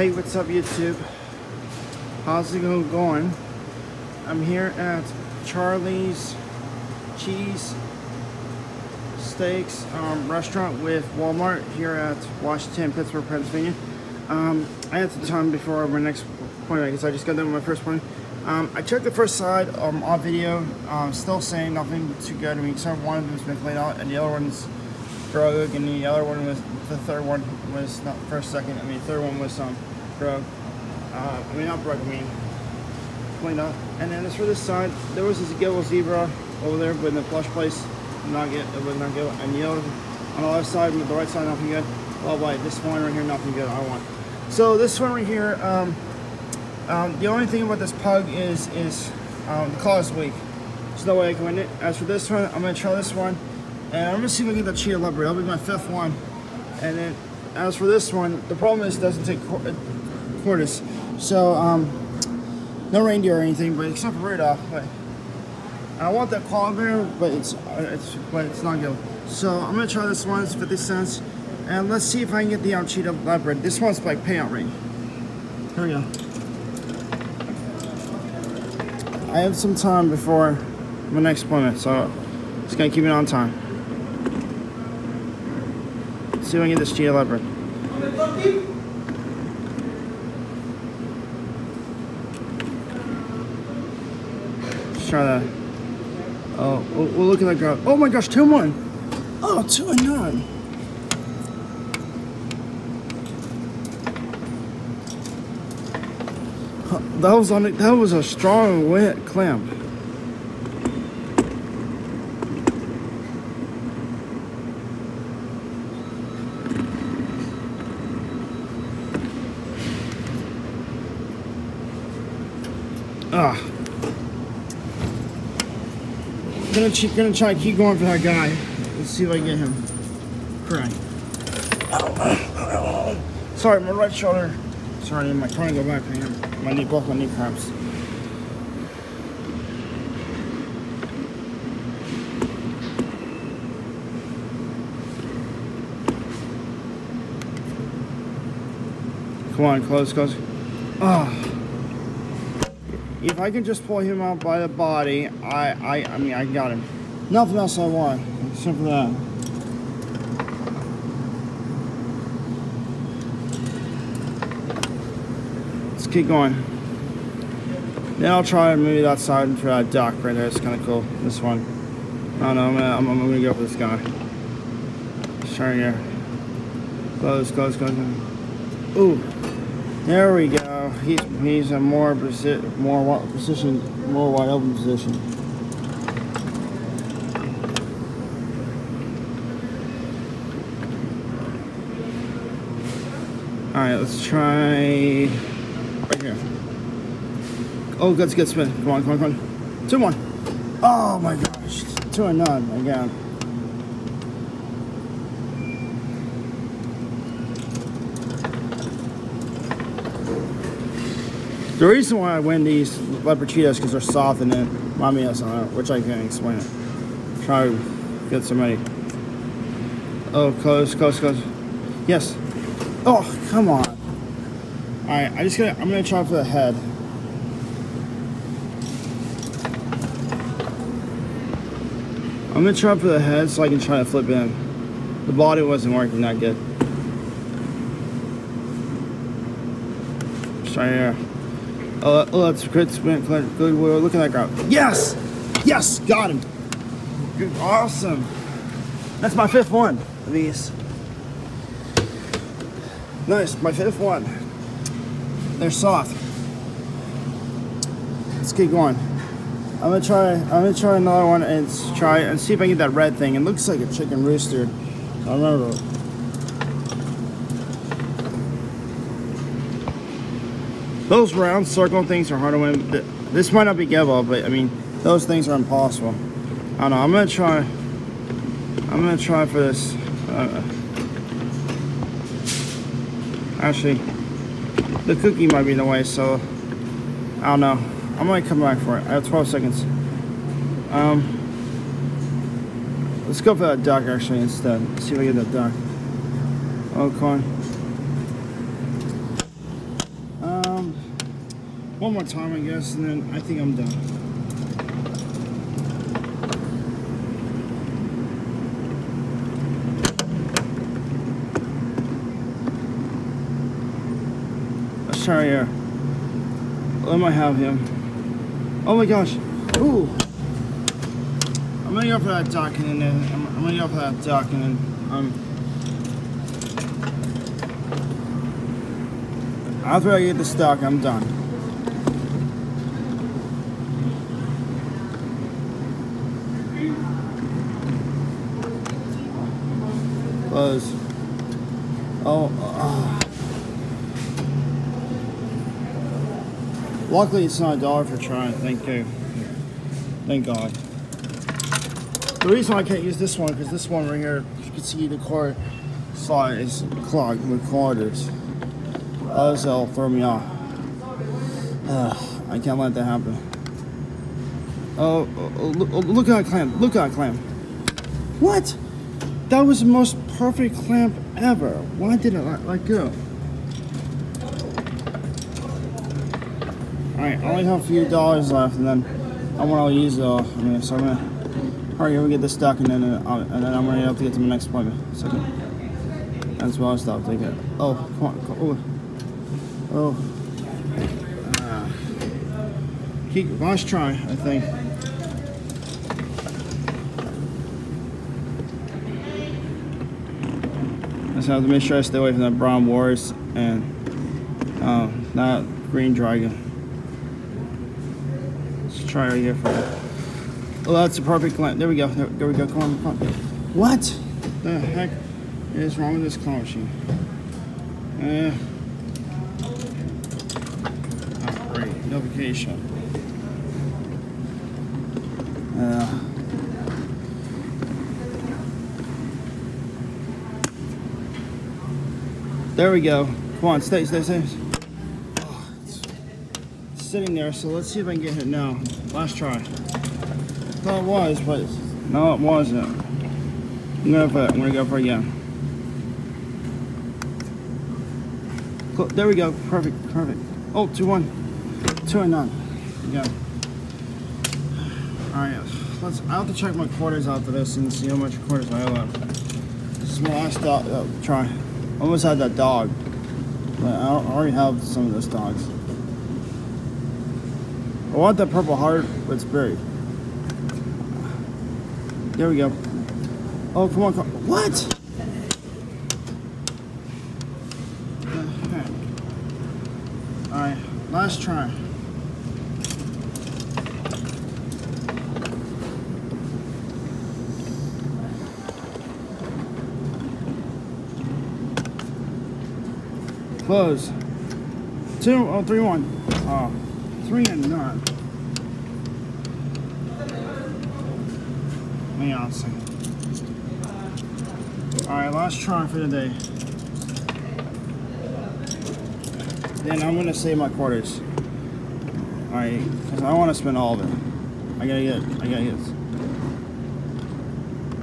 Hey, what's up, YouTube? How's it go- going? I'm here at Charley's Cheese Steaks um, restaurant with Walmart here at Washington, Pittsburgh, Pennsylvania. Um, I had some time before my next point because I just got done with my first point. Um, I checked the first side um, on video, um, still saying nothing too good. I mean, some one of them has been played out, and the other one's Grog, and the other one was the third one was not first, second. I mean, third one was um, Grog. Uh, I mean, not Grog. I mean, played out. And then as for this side, there was this Gibble Zebra over there, but in the plush place, not get it was not good. And the other on the left side, the right side, nothing good. Well, by this one right here, nothing good. I want. So this one right here. Um, um, the only thing about this pug is is um, the claw is weak. There's no way I can win it. As for this one, I'm gonna try this one, and I'm gonna see if I can get the cheetah leopard. That'll be my fifth one. And then as for this one, the problem is it doesn't take uh, so um, no reindeer or anything, but except for Rudolph. But I want that koala bear, but it's uh, it's but it's not good. So I'm gonna try this one. It's 50 cents, and let's see if I can get the um, cheetah leopard. This one's like payout ring. Here we go. I have some time before my next appointment, so just gonna keep it on time. Get this cheetah leopard. Let's try that. Oh, oh, well, look at that girl. Oh my gosh, two and one. Oh, two and none. That was on. it- That was a strong wet clamp. Ah. Gonna gonna try to keep going for that guy. Let's see if I get him. Crying. Sorry, my right shoulder. Sorry, to go back. My knee, both my knee cramps. Come on, close, close. Ah. If I can just pull him out by the body, I, I, I mean, I got him. Nothing else I want, except for that. Let's keep going. Then I'll try and maybe that side for that duck right there. It's kind of cool. This one. I don't know. I'm gonna, I'm, I'm gonna go for this guy. Try here. Close, close, close. Ooh. There we go. He's he's a more more position, more wide open position. All right, let's try right here. Oh, good, good spin. Come on, come on, come on. Two one. Oh my gosh, two and none again. The reason why I win these leopard cheetahs because they're soft and then mommy has on it, which I can't explain it. Try to get somebody. Oh, close, close, close. Yes. Oh, come on. All right, I just gonna. I'm gonna try for the head. I'm gonna try for the head so I can try to flip in. The body wasn't working that good. Try here. Oh, oh, that's good spin, good, good wheel. Look at that guy. Yes! Yes! Got him! Good, awesome. That's my fifth one of these. Nice, my fifth one. They're soft. Let's keep going. I'm gonna try. I'm gonna try another one and try and see if I can get that red thing. It looks like a chicken rooster. I remember. Those round circle things are hard to win. This might not be Gebo, but I mean, those things are impossible. I don't know. I'm gonna try. I'm gonna try for this. Uh, actually, the cookie might be in the way, so I don't know. I might come back for it. I have 12 seconds. Um, let's go for that duck actually instead. See if I get that duck. Oh, come on. One more time, I guess, and then I think I'm done. Let's try here. Let me have him. Oh my gosh. Ooh. I'm gonna go for that docking and then I'm, I'm gonna go for that docking and um after I get the stock I'm done. Buzz. Oh, oh. Luckily, it's not a dollar for trying. Thank you. Thank God. The reason I can't use this one because this one right here, you can see the cord slot is clogged with quarters. That'll throw me off. I can't let that happen. Oh, oh, oh, look, oh, look at that clam. Look at that clam. What? That was the most perfect clamp ever. Why did it let, go? Alright, I only have a few dollars left and then I want to use it all. I mean, so I'm gonna hurry up and get this stuck and then, uh, and then I'm gonna have to get to my next appointment. Second. That's why I stopped. It. Oh, come on. Come, oh. Oh. Uh, keep, last try, I think. Just have to make sure I stay away from that brown wars and uh, not green dragon. Let's try right here for that. Oh, that's a perfect clamp. There we go. There, there we go. Come on, come on. What the heck is wrong with this claw machine? Uh, oh, great. Notification. Uh, there we go. Come on, stay, stay, stay. Oh, sitting there, so let's see if I can get it now. Last try. Thought it was, but no, it wasn't. I'm gonna for, I'm gonna go for it again. Cool. There we go. Perfect. Perfect. Oh, two one, two and none. Yeah. All right. Let's. I have to check my quarters after this and see how much quarters I have left. This is my last dog, uh, try. Almost had that dog. But I already have some of those dogs. I want that purple heart, but it's buried. There we go. Oh, come on, come. What? Alright, last try. Close. Two, oh, three, one. Oh, three and none. Hang on a. Alright, last try for the day. Then I'm gonna save my quarters. Alright, because I want to spend all of it. I gotta get, I gotta get.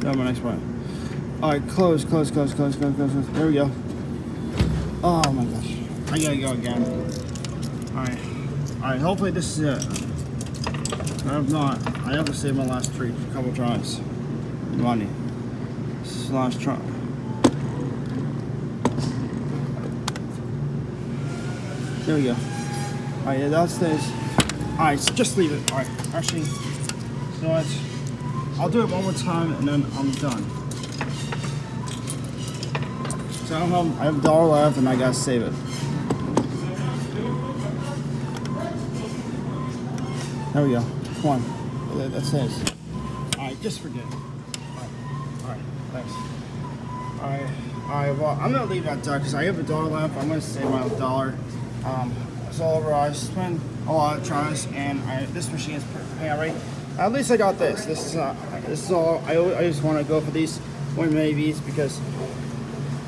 Got my next one. Alright, close, close, close, close, close, close, close. There we go. Oh my gosh. I gotta go again. Alright. Alright, hopefully this is it. I have not, I have to save my last three, couple tries. Money. This is last try. There we go. Alright, yeah, that stays. Alright, so just leave it. Alright, actually, know what? I'll do it one more time and then I'm done. So I don't have, I have a dollar left and I gotta save it. There we go. Come on. That, that says. Alright, just forget it. Alright, thanks. Alright, alright, well, I'm gonna leave that because I have a dollar left. I'm gonna save my dollar. Um, it's all over. I spent a lot of tries and I, this machine is paying right. At least I got this. This is this is all. I, I just want to go for these one maybes because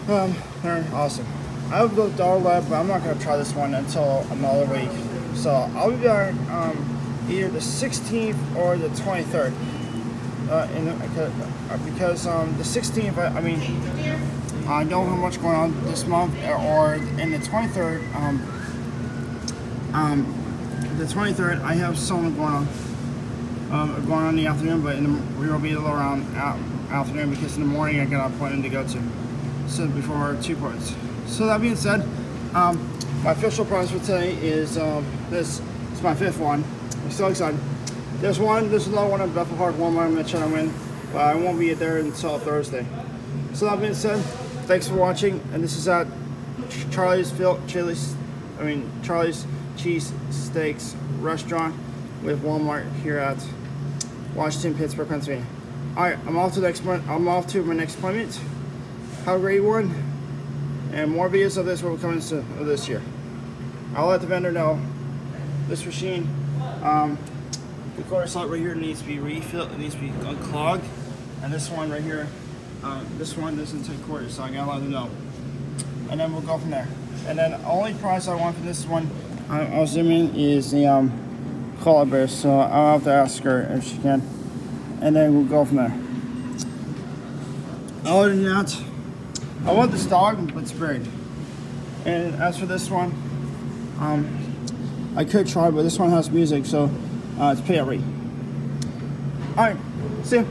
um, they're awesome. I have a dollar left, but I'm not gonna try this one until another week. So I'll be back. Um, either the 16th or the 23rd. Uh, the, uh, because um, the 16th, I, I, mean, I don't have much going on this month, or in the 23rd, um, um, the 23rd, I have something going on. Um, going on in the afternoon, but in the, we will be around afternoon because in the morning I got an appointment to go to. So before two parts. So that being said, um, my official prize for today is um, this. It's my fifth one. I'm so excited. There's one. There's another one at Bethel Park Walmart. I'm gonna try to win, but I won't be there until Thursday. So that being said, thanks for watching, and this is at Charley's Phil Chili's. I mean Charley's Cheese Steaks Restaurant with Walmart here at Washington, Pittsburgh, Pennsylvania. All right, I'm off to the next one. I'm off to my next appointment. A great one, and more videos of this will be coming soon this year. I'll let the vendor know this machine, um, the quarter slot right here needs to be refilled. It needs to be unclogged, and this one right here, uh, this one doesn't take quarters, so I gotta let them know. And then we'll go from there. And then the only price I want for this one, I, I'm assuming, is the um, koala bear. So I'll have to ask her if she can, and then we'll go from there. Other than that, I want this dog, but it's buried. And as for this one, um, I could try, but this one has music, so uh, it's pay rate. All right, see ya.